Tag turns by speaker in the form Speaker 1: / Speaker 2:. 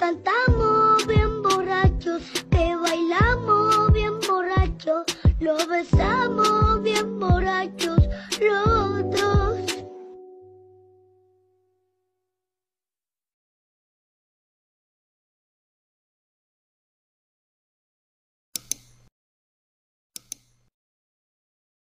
Speaker 1: cantamos bien borrachos, que bailamos bien borrachos, lo besamos bien borrachos, lo